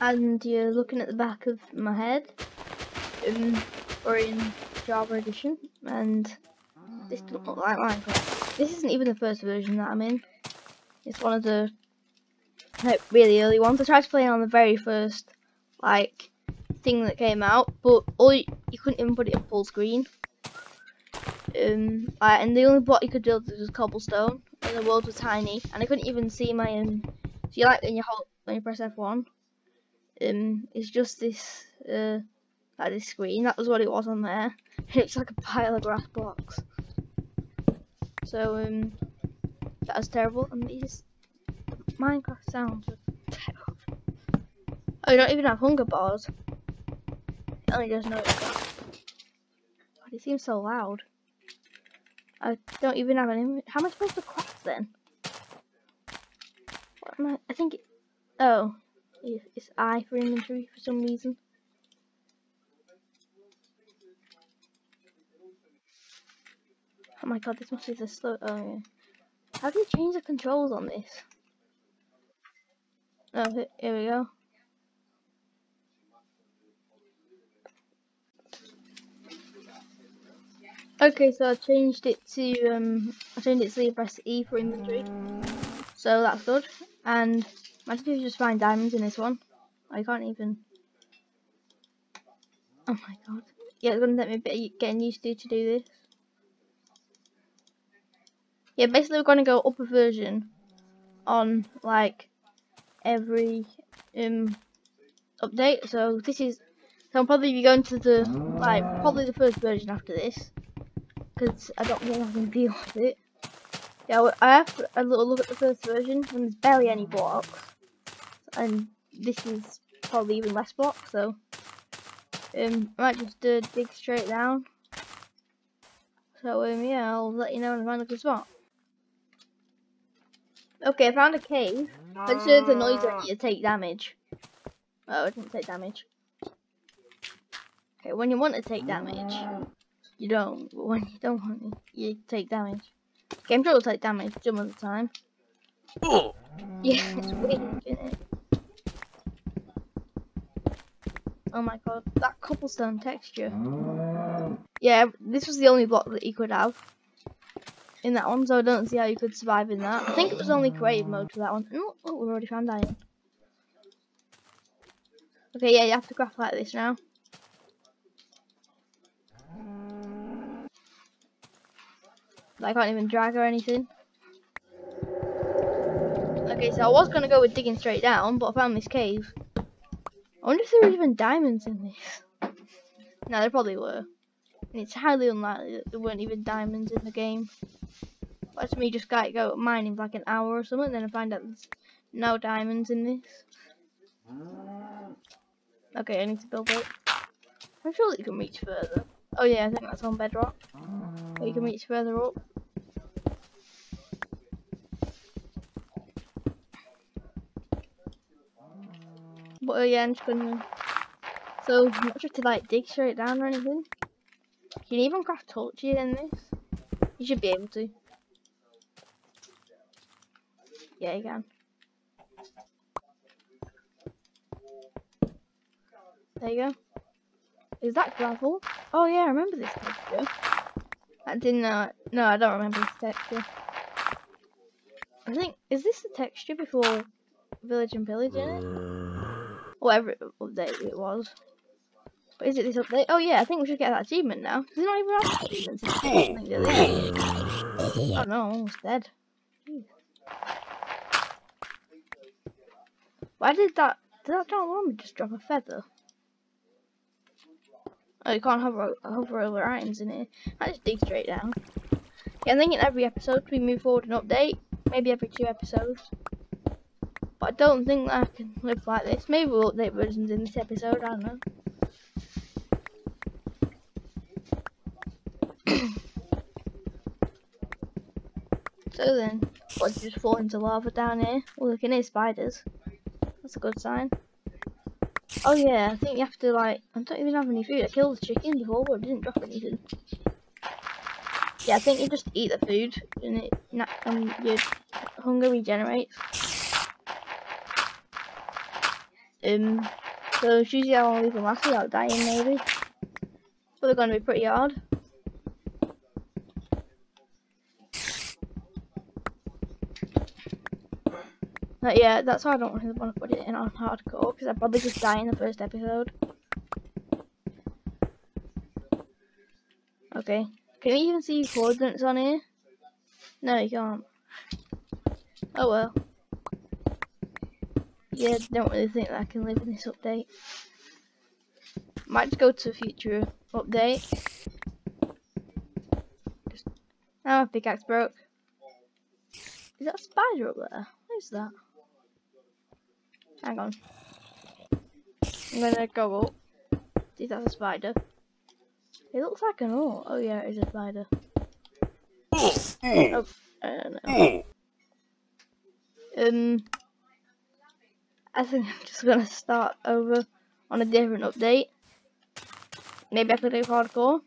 and you're looking at the back of my head. Um, we're in Java Edition, and this doesn't look like Minecraft. This isn't even the first version that I'm in. It's one of the like, really early ones. I tried to play on the very first like thing that came out, but all you, you couldn't even put it in full screen. Um, and the only block you could build was cobblestone, and the world was tiny, and I couldn't even see my um. So you like when you hold when you press F1, um, it's just this uh like this screen. That was what it was on there. It looks like a pile of grass blocks. So um, that was terrible, and these Minecraft sounds are terrible. You don't even have hunger bars. It only know it's got. God, it seems so loud. I don't even have an image. How am I supposed to craft then? What am I? I think. It, oh, it's I for inventory for some reason. Oh my god, this must be the slow. Oh yeah. How do you change the controls on this? Oh, here we go. Okay, so I changed it to um, I changed it to press E for inventory, so that's good. And imagine if you just find diamonds in this one. I can't even. Oh my god! Yeah, it's gonna take me a bit getting used to to do this. Yeah, basically we're gonna go up a version on like every um update. So this is so I'll probably be going to the like probably the first version after this because I don't think I can deal with it. Yeah, I have a little look at the first version and there's barely any blocks, and this is probably even less blocks. So um, I might just uh, dig straight down. So um, yeah, I'll let you know when I find a good spot. Okay, I found a cave. But sure it's a noise when you take damage. Oh, it didn't take damage. Okay, when you want to take damage, you don't. But when you don't want to, you take damage. Game sure will take damage some of the time. Oh. Yeah, it's weird, isn't it? Oh my god, that cobblestone texture. Mm. Yeah, this was the only block that you could have in that one, so I don't see how you could survive in that. I think it was only creative mode for that one. Oh, oh we've already found iron. Okay, yeah, you have to craft like this now. I can't even drag or anything. Okay, so I was going to go with digging straight down, but I found this cave. I wonder if there were even diamonds in this. no, there probably were. And it's highly unlikely that there weren't even diamonds in the game. Watch me just like go mining for like an hour or something, then I find out there's no diamonds in this. Okay, I need to build it. I'm sure that you can reach further. Oh yeah, I think that's on bedrock. But you can reach further up. But uh, yeah, I'm just gonna. So, I'm not sure to like dig straight down or anything. You can even craft torches in this. You should be able to. Yeah, you can. There you go. Is that gravel? Oh yeah, I remember this texture. I didn't know. No, I don't remember this texture. I think, is this the texture before Village and Pillage in it? Whatever update it was. But is it this update? Oh yeah, I think we should get that achievement now. There's not even have achievements in Oh no, I'm almost dead. Why did that, did that want me just drop a feather? Oh, you can't hover, hover over items in here. I just dig straight down. Yeah, I think in every episode we move forward and update. Maybe every two episodes. But I don't think I can live like this. Maybe we'll update versions in this episode, I don't know. so then, let's just fall into lava down here. Oh, well, we can hear spiders. That's a good sign. Oh yeah, I think you have to like, I don't even have any food. I killed the chicken before, but I didn't drop anything. Yeah, I think you just eat the food and it and your hunger regenerates. Um, so it's usually long we can last without dying maybe. But they're going to be pretty hard. But yeah, that's why I don't really want to put it in on hardcore, because I'd probably just die in the first episode. Okay. Can you even see coordinates on here? No, you can't. Oh well. Yeah, don't really think that I can live in this update. Might just go to a future update. Just, oh, pickaxe broke. Is that a spider up there? What is that? Hang on. I'm gonna go up. Is that a spider. It looks like an ore. Oh yeah, it is a spider. Oh, I don't know. Um, I think I'm just gonna start over on a different update. Maybe I could do hardcore.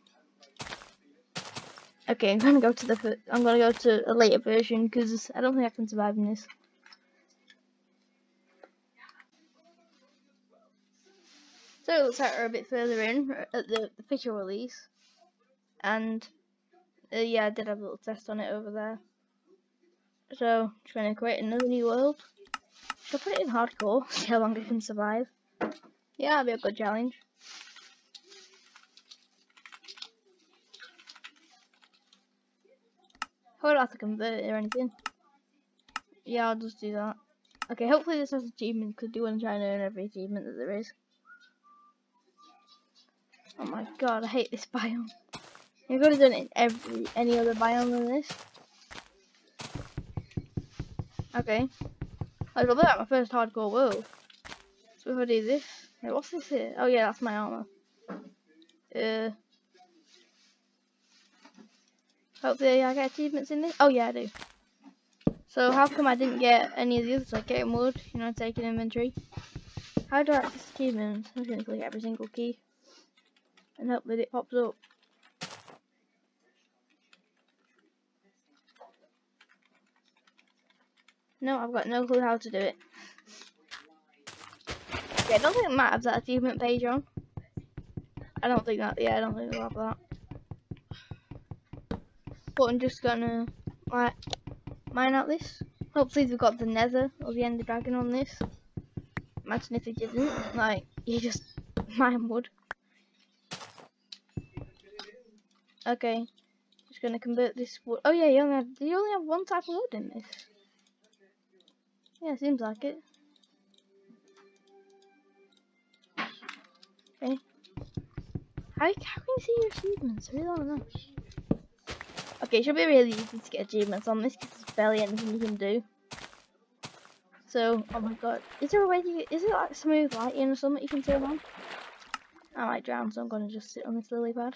Okay, I'm gonna go to the. I'm gonna go to a later version because I don't think I can survive in this. So it looks like we're a bit further in at the, the official release. And uh, yeah, I did have a little test on it over there. So, trying to create another new world. Should I put it in hardcore? See how long I can survive. Yeah, that'd be a good challenge. I don't have to convert it or anything. Yeah, I'll just do that. Okay, hopefully this has achievements because I do want to try and earn every achievement that there is. Oh my god, I hate this biome. You could have done it in every any other biome than this. Okay. I love that my first hardcore world. So if I do this, wait, what's this here? Oh yeah, that's my armor. Uh. Hopefully I get achievements in this. Oh yeah, I do. So how come I didn't get any of the others, like getting wood, you know, taking inventory? How do I access achievements? I'm just gonna click every single key and hopefully it pops up. No, I've got no clue how to do it. Yeah, I don't think it might have that achievement page on. I don't think that, yeah, I don't think it'll have that. But I'm just gonna, like, mine out this. Hopefully they've got the nether or the ender dragon on this. Imagine if they didn't, like, you just mine wood. Okay, just gonna convert this wood. Oh yeah, you only have, you only have one type of wood in this. Yeah, seems like it. Okay. How, how can you see your achievements? I really don't know. Okay, it should be really easy to get achievements on this because there's barely anything you can do. So, oh my god, is there a way to get, is it like smooth lighting or something you can turn on? I might drown, so I'm gonna just sit on this lily pad.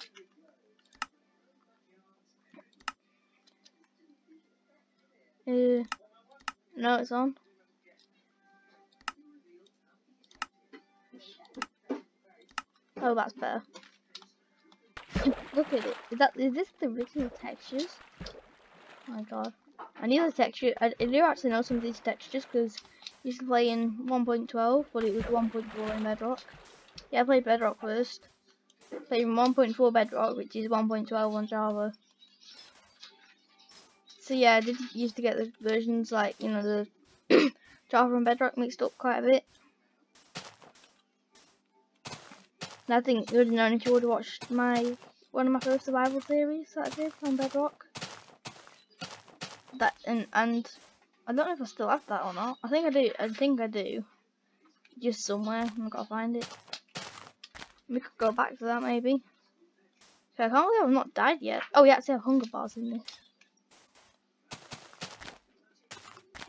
Uh, no, it's on. Oh, that's fair. Look at it. Is that is this the original textures? Oh my god. I need the texture. I, I do actually know some of these textures because I used to play in 1.12, but it was 1.4 in Bedrock. Yeah, I played Bedrock first. Played 1.4 Bedrock, which is 1.12 on Java. So yeah, I did used to get the versions like, you know, the Java and Bedrock mixed up quite a bit. And I think you would have known if you would have watched my one of my first survival series that I did on Bedrock. That and and I don't know if I still have that or not. I think I do. I think I do. Just somewhere. I've got to find it. We could go back to that maybe. So I can't believe I've not died yet. Oh we actually have hunger bars in this.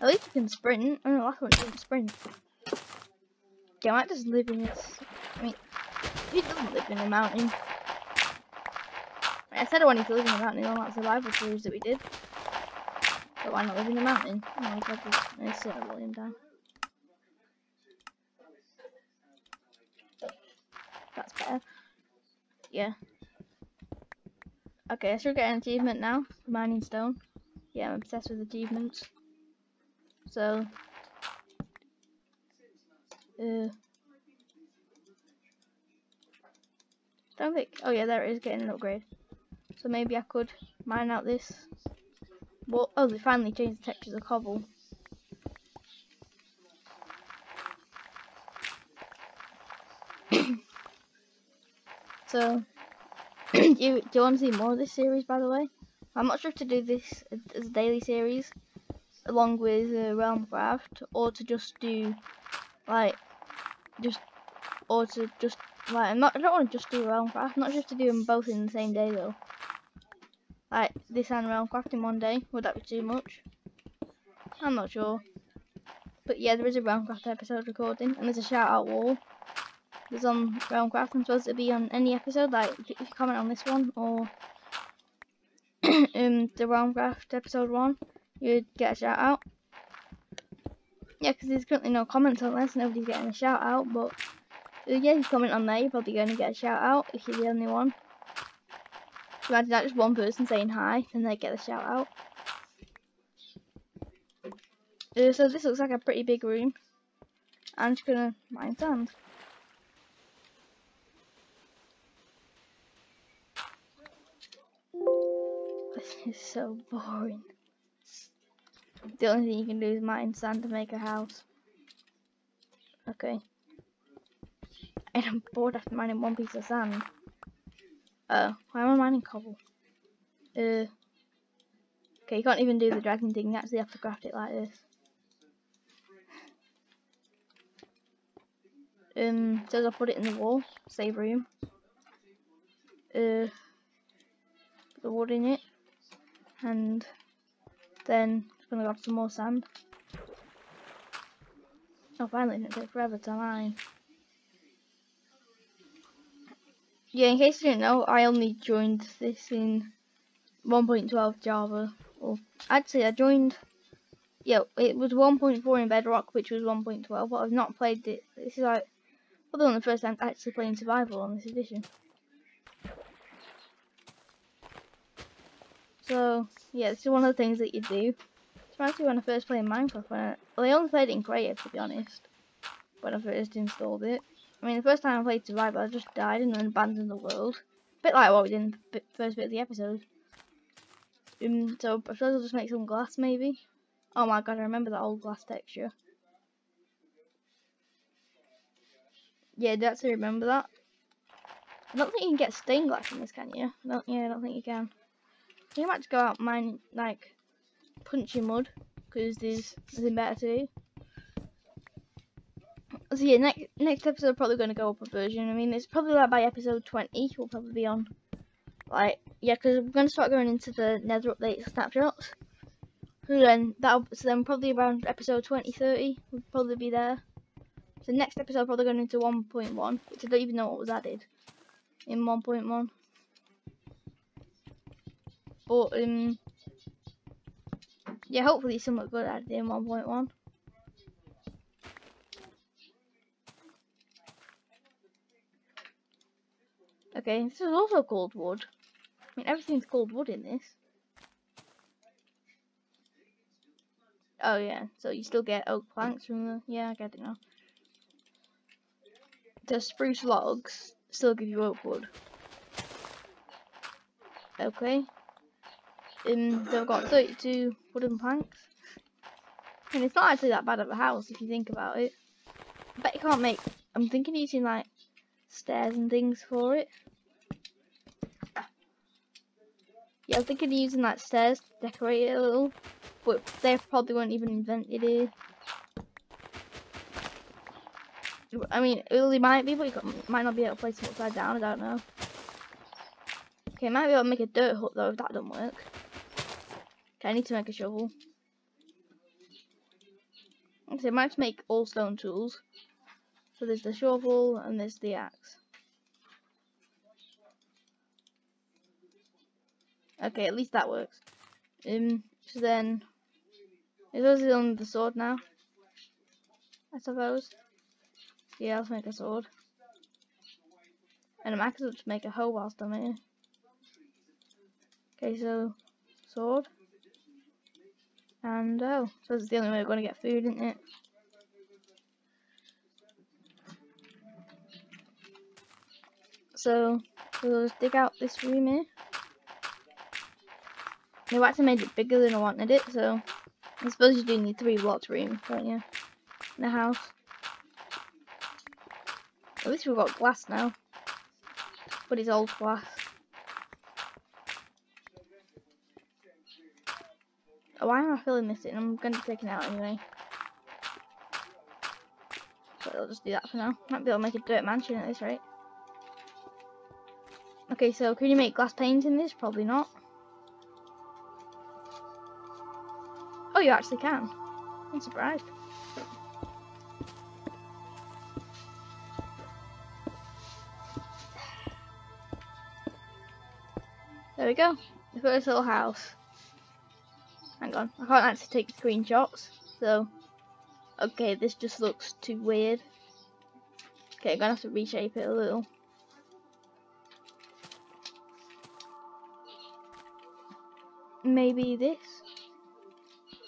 At least you can sprint. Oh, the last one didn't sprint. Okay, I might just live in this. I mean, he doesn't live in a mountain. I said I wanted to live in a mountain on that survival series that we did. But why not live in a mountain? Oh my god, let's set the volume down. That's better. Yeah. Okay, I should get an achievement now. Mining stone. Yeah, I'm obsessed with achievements. So, uh, Don't think. Oh yeah, there it is getting an upgrade. So maybe I could mine out this. Well, oh, they finally changed the textures of cobble. so, do you, do you want to see more of this series, by the way? I'm not sure if to do this as a daily series, along with uh, Realmcraft, or to just do, like, just, or to just, like, I'm not, I don't want to just do Realmcraft, not just to do them both in the same day, though. Like, this and Realmcraft in one day, would that be too much? I'm not sure. But yeah, there is a Realmcraft episode recording, and there's a shout out wall there's on Realmcraft. I'm supposed to be on any episode, like if you comment on this one or um the Realmcraft episode one, you'd get a shout out. Yeah, because there's currently no comments on this, nobody's getting a shout out, but yeah, if you comment on there, you're probably going to get a shout out if you're the only one. Imagine that just one person saying hi, and they get a shout out. Uh, so this looks like a pretty big room. I'm just gonna mine sand. This is so boring. The only thing you can do is mine sand to make a house. Okay. And I'm bored after mining one piece of sand. Uh, why am I mining cobble? Uh, okay, you can't even do the dragon thing, you actually have to craft it like this. Um, says I'll put it in the wall, save room. Uh, put the wood in it and then it's gonna grab some more sand. Oh, finally, it didn't take forever to mine. Yeah, in case you didn't know, I only joined this in 1.12 Java. Or actually, I joined. Yeah, it was 1.4 in Bedrock, which was 1.12, but I've not played it. This is like probably one of the first time actually playing survival on this edition. So, yeah, this is one of the things that you do. It's Especially when I first played Minecraft. When I, well, I only played it in creative, to be honest. When I first installed it. I mean, the first time I played Survival, I just died and then abandoned the world. A bit like what we did in the first bit of the episode. Um, so, I suppose I'll just make some glass, maybe. Oh my god, I remember that old glass texture. Yeah, do actually remember that. I don't think you can get stained glass in this, can you? I don't, yeah, I don't think you can. You might just go out mine like punching mud because there's nothing better to do. So yeah, next next episode probably going to go up a version. I mean, it's probably like by episode 20 we'll probably be on. Like yeah, because we're going to start going into the Nether update snapshots. So then that so then probably around episode 20 30 we'll probably be there. So next episode probably going into 1.1, which I don't even know what was added in 1.1. But um, yeah, hopefully somewhat good it in 1.1. Okay, this is also called wood. I mean, everything's called wood in this. Oh yeah, so you still get oak planks from the, yeah, I get it now. The spruce logs still give you oak wood. Okay, um, they've got 32 wooden planks. And it's not actually that bad of a house if you think about it. I bet you can't make... I'm thinking using like stairs and things for it. Yeah, I was thinking using like stairs to decorate it a little. But they probably weren't even invented here. I mean, it really might be, but you might not be able to place them upside down, I don't know. Okay, might be able to make a dirt hut though if that doesn't work. Okay, I need to make a shovel. Okay, I might make all stone tools. So there's the shovel and there's the axe. Okay, at least that works. Um, so then, is this on the sword now? I suppose. Yeah, let's make a sword. And I might as well just make a hoe whilst I'm here. Okay, so, sword. And oh, so it's the only way we're going to get food, isn't it? So, So we'll just dig out this room here. They've actually made it bigger than I wanted it, so I suppose you do need three blocks room, don't you? In the house. At least we've got glass now. But it's old glass. Oh, why am I filling this in? I'm going to take it out anyway. So I'll just do that for now. Might be able to make a dirt mansion at this rate. Okay, so can you make glass panes in this? Probably not. You actually can. I'm surprised. There we go. The first little house. Hang on, I can't actually take screenshots, so... Okay, this just looks too weird. Okay, I'm gonna have to reshape it a little. Maybe this?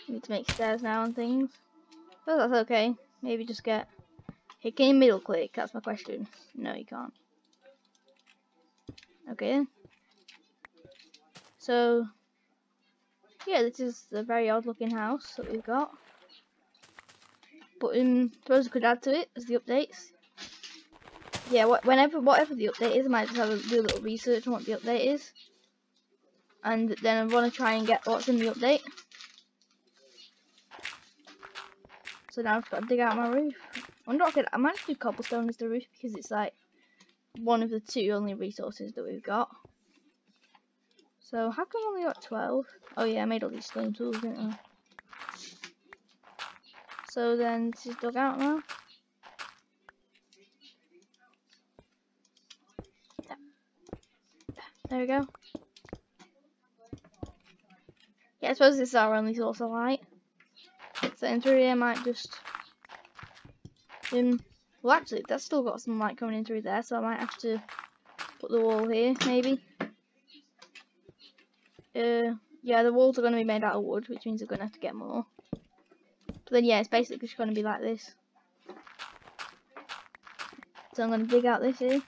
Need to make stairs now and things. But that's okay. Maybe just get... Hey, can middle click? That's my question. No, you can't. Okay. So, yeah, this is a very odd looking house that we've got. But um, suppose I could add to it as the updates. Yeah, wh whenever whatever the update is, I might just have a, do a little research on what the update is, and then I want to try and get what's in the update. So now I've got to dig out my roof. I wonder if I could. I might do cobblestone as the roof because it's like one of the two only resources that we've got. So how come I only got 12? Oh yeah, I made all these stone tools, didn't I? So then this is dug out now. There we go. Yeah, I suppose this is our only source of light. So in theory I might just um well actually that's still got some light coming in through there, so I might have to put the wall here, maybe. Uh, yeah, the walls are going to be made out of wood, which means we're going to have to get more. But then, yeah, it's basically just going to be like this. So I'm going to dig out this here.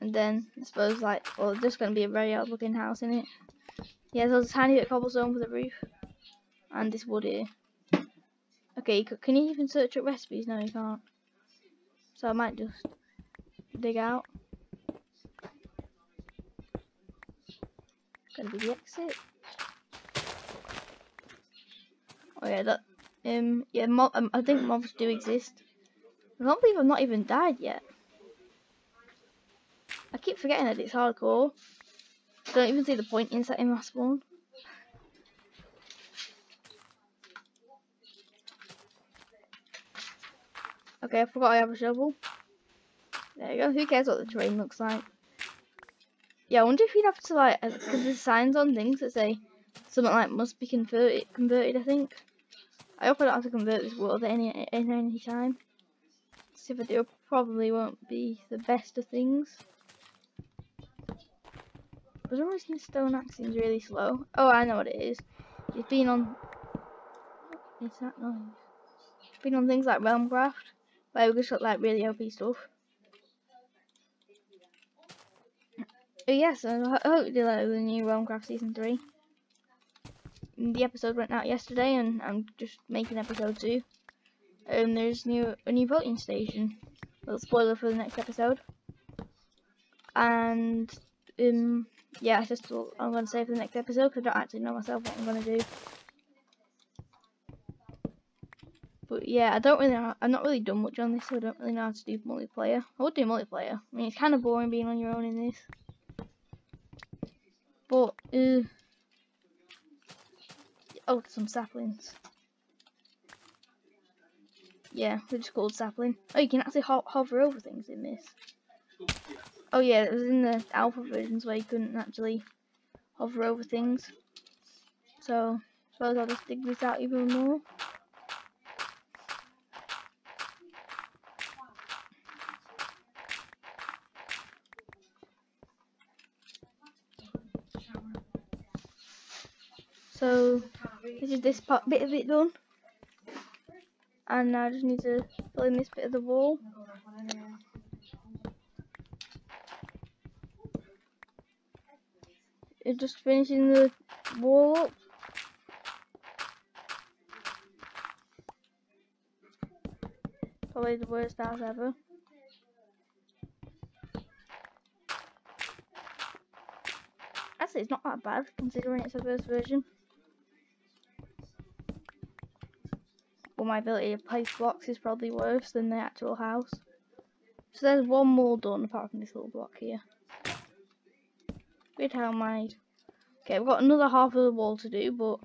And then, I suppose, like, well, there's just going to be a very odd looking house in it. Yeah, there's a tiny bit of cobblestone for the roof. And this wood here. Okay, can you even search up recipes? No, you can't. So I might just dig out. Gonna be the exit. Oh yeah, that. Um, yeah, um, I think mobs do exist. I can't believe I've not even died yet. I keep forgetting that it's hardcore. I don't even see the point in setting my spawn. Okay, I forgot I have a shovel. There you go. Who cares what the terrain looks like? Yeah, I wonder if you'd have to like, uh, because there's signs on things that say something like must be converted. Converted, I think. I hope I don't have to convert this world at any at any time. See if I do, probably won't be the best of things. For some reason, stone axe seems really slow. Oh, I know what it is. It's been on. Is that noise? It's been on things like Realmcraft, where we just got like really OP stuff. But yes, I hope you like the new Realmcraft Season 3. The episode went out yesterday and I'm just making episode 2. Um, there's new a new voting station. Little spoiler for the next episode. And, um, yeah, that's just what I'm going to say for the next episode because I don't actually know myself what I'm going to do. But yeah, I don't really know, I've not really done much on this, so I don't really know how to do multiplayer. I would do multiplayer. I mean, it's kind of boring being on your own in this. But, uh, oh, some saplings. Yeah, they're just called sapling. Oh, you can actually ho hover over things in this. Oh yeah, it was in the alpha versions where you couldn't actually hover over things. So, I suppose I'll just dig this out even more. So this is this part, bit of it done. And now I just need to fill in this bit of the wall. just finishing the wall up. Probably the worst house ever. Actually, it's not that bad considering it's the first version. My ability to place blocks is probably worse than the actual house. So there's one more done apart from this little block here. Weird how my... Okay, I've got another half of the wall to do, but...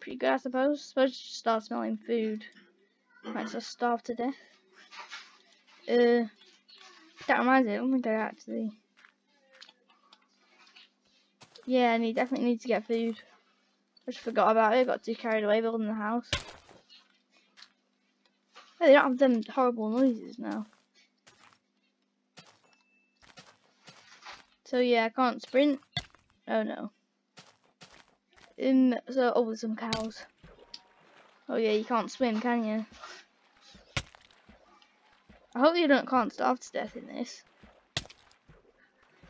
Pretty good, I suppose. I suppose just start smelling food. Might just starve to death. Uh, that reminds me, I don't think I actually... Yeah, I need, definitely need to get food. I just forgot about it, got too carried away building the house. They don't have them horrible noises now. So yeah, I can't sprint. Oh no. Um, so, oh, there's some cows. Oh yeah, you can't swim, can you? I hope you don't can't starve to death in this.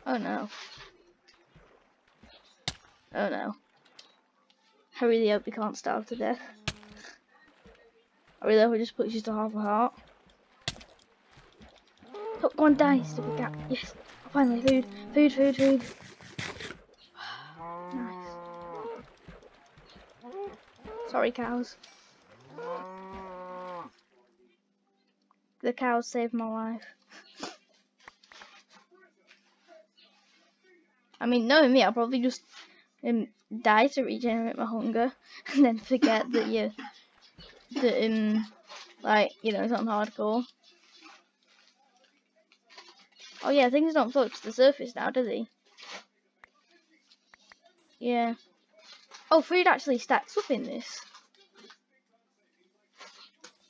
Oh no. Oh no. I really hope you can't starve to death. I really hope it just puts you to half a heart. Oh, go on, die, stupid cat. Yes. Finally, food. Food, food, food. nice. Sorry, cows. The cows saved my life. I mean, knowing me, I'll probably just um, die to regenerate my hunger, and then forget that you, um, like you know, something hardcore. Oh yeah, things don't float to the surface now, does he? Yeah. Oh, food actually stacks up in this.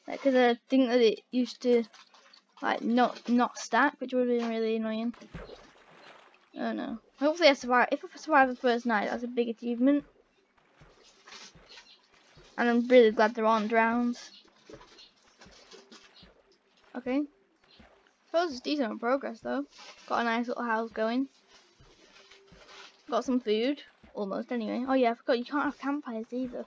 Because like, I think that it used to, like, not not stack, which would have been really annoying. Oh no. Hopefully I survive. If I survive the first night, that's a big achievement. And I'm really glad there aren't drowns. Okay. Suppose it's decent progress though. Got a nice little house going. Got some food. Almost anyway. Oh yeah, I forgot you can't have campfires either.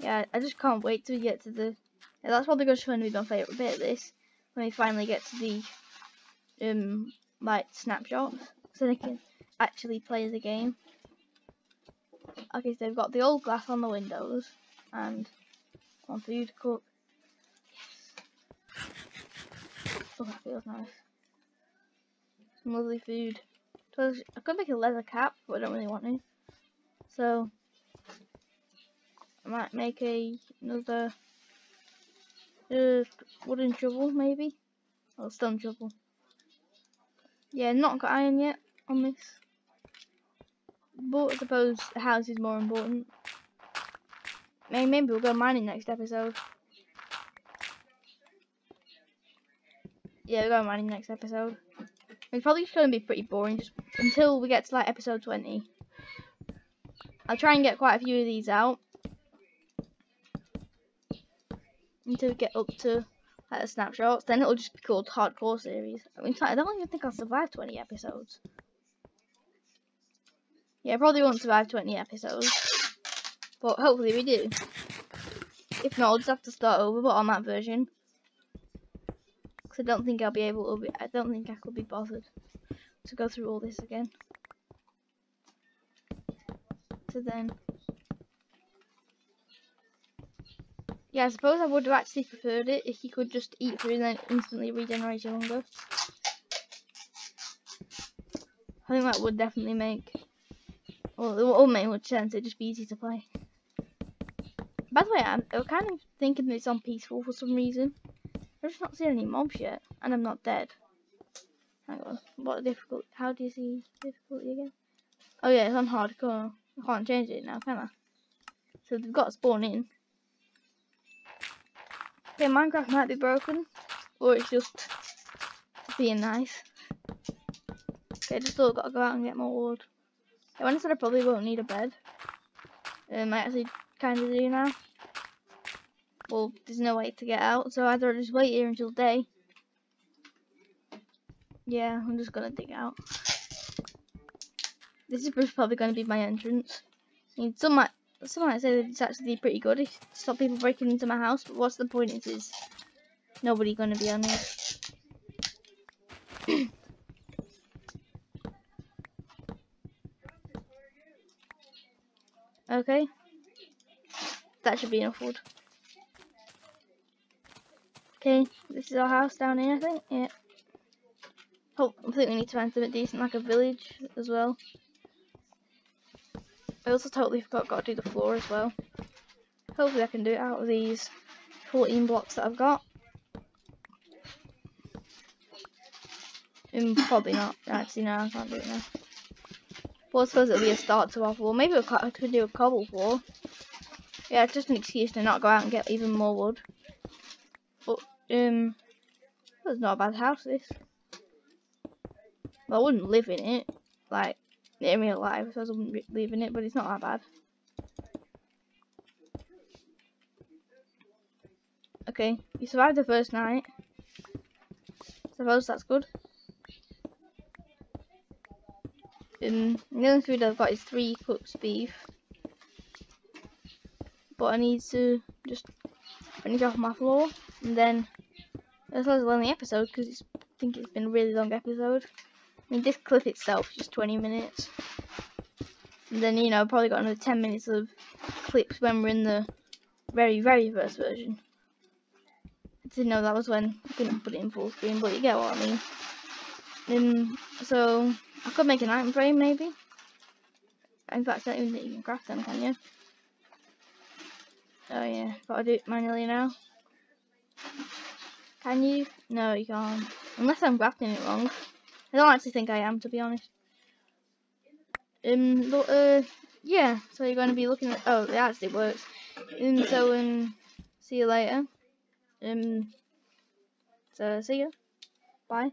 Yeah, I just can't wait till we get to the... Yeah, that's probably going to be my favourite bit of this. When we finally get to the um like snapshots so they can actually play the game. Okay, so they've got the old glass on the windows and on food to cook. Yes. Oh, that feels nice. Some lovely food. I could make a leather cap, but I don't really want to. So I might make a another uh, wooden shovel, maybe, or stone shovel. Yeah, not got iron yet on this. But I suppose the house is more important. Maybe we'll go mining next episode. Yeah, we're going mining next episode. It's probably just going to be pretty boring just until we get to like episode 20. I'll try and get quite a few of these out. Until we get up to uh, snapshots. Then it'll just be called Hardcore Series. I mean, I don't even think I'll survive 20 episodes. Yeah, I probably won't survive 20 episodes. But hopefully we do. If not, I'll just have to start over, but on that version. Because I don't think I'll be able to be, I don't think I could be bothered to go through all this again. So then, Yeah, I suppose I would have actually preferred it if you could just eat through and then instantly regenerate your hunger. I think that would definitely make, well, it would make much sense. It'd just be easy to play. By the way, I'm, I'm kind of thinking it's on peaceful for some reason. I've just not seen any mobs yet, and I'm not dead. Hang on, what difficult? How do you see difficulty again? Oh yeah, it's on hardcore. I can't change it now, can I? So they've got to spawn in. Okay, Minecraft might be broken, or it's just being nice. Okay, just still gotta go out and get more wood. Yeah, when I said I probably won't need a bed, um, I actually kind of do now. Well, there's no way to get out, so either I just wait here until day, Yeah, I'm just gonna dig out. This is probably gonna be my entrance. I mean, some might, some might say that it's actually pretty good to stop people breaking into my house, but what's the point It is nobody gonna be on it. okay. That should be enough wood. Okay, this is our house down here, I think. Yeah. Oh, I think we need to find something decent, like a village as well. I also totally forgot got to do the floor as well. Hopefully I can do it out of these 14 blocks that I've got. And um, probably not. Actually, no, I can't do it now. Well, I suppose it'll be a start to our floor. Maybe I could do a cobble wall. Yeah, it's just an excuse to not go out and get even more wood. But, um, it's not a bad house, this. Well, I wouldn't live in it, like, in real life, so I wouldn't live in it, but it's not that bad. Okay, you survived the first night. Suppose that's good. Um, the only food I've got is three cooked beef. But I need to just finish off my floor, and then as well as a long episode because I think it's been a really long episode. I mean, this clip itself is just 20 minutes. And then, you know, probably got another 10 minutes of clips when we're in the very, very first version. I didn't know that was when I couldn't put it in full screen, but you get what I mean. Um, so, I could make an item frame, maybe. In fact, I don't even think you can craft them, can you? Oh yeah, gotta do it manually now. Can you? No, you can't. Unless I'm crafting it wrong. I don't actually think I am, to be honest. Um, but, uh, yeah, so you're going to be looking at, oh, it actually works. Um, so, um, see you later. Um, so, see ya. Bye.